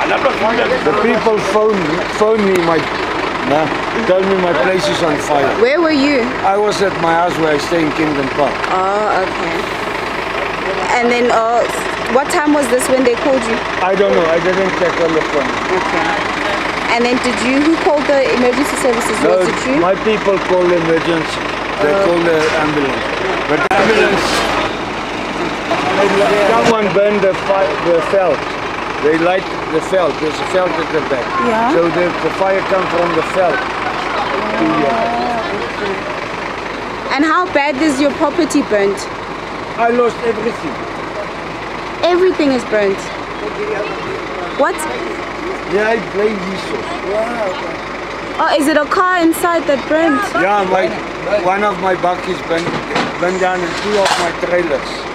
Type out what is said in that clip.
The people phone phone me my nah, tell me my place is on fire. Where were you? I was at my house where I stay in Kempton Park. Oh, okay. And then, uh, what time was this when they called you? I don't know, I didn't check on the phone. Okay. And then did you, who called the emergency services? No, was it you? my people call the emergency. They call the ambulance. But the ambulance, someone burned the, fi- the veld. They light the veld. There's a veld at the back. Yeah. So the, the fire comes from the veld. Here. And how bad is your property burnt? I lost everything. Everything is burnt. What? Yeah, I blame diesel. Oh, is it a car inside that burnt? Yeah, my one of my bakkies burned, burned down and two of my trailers.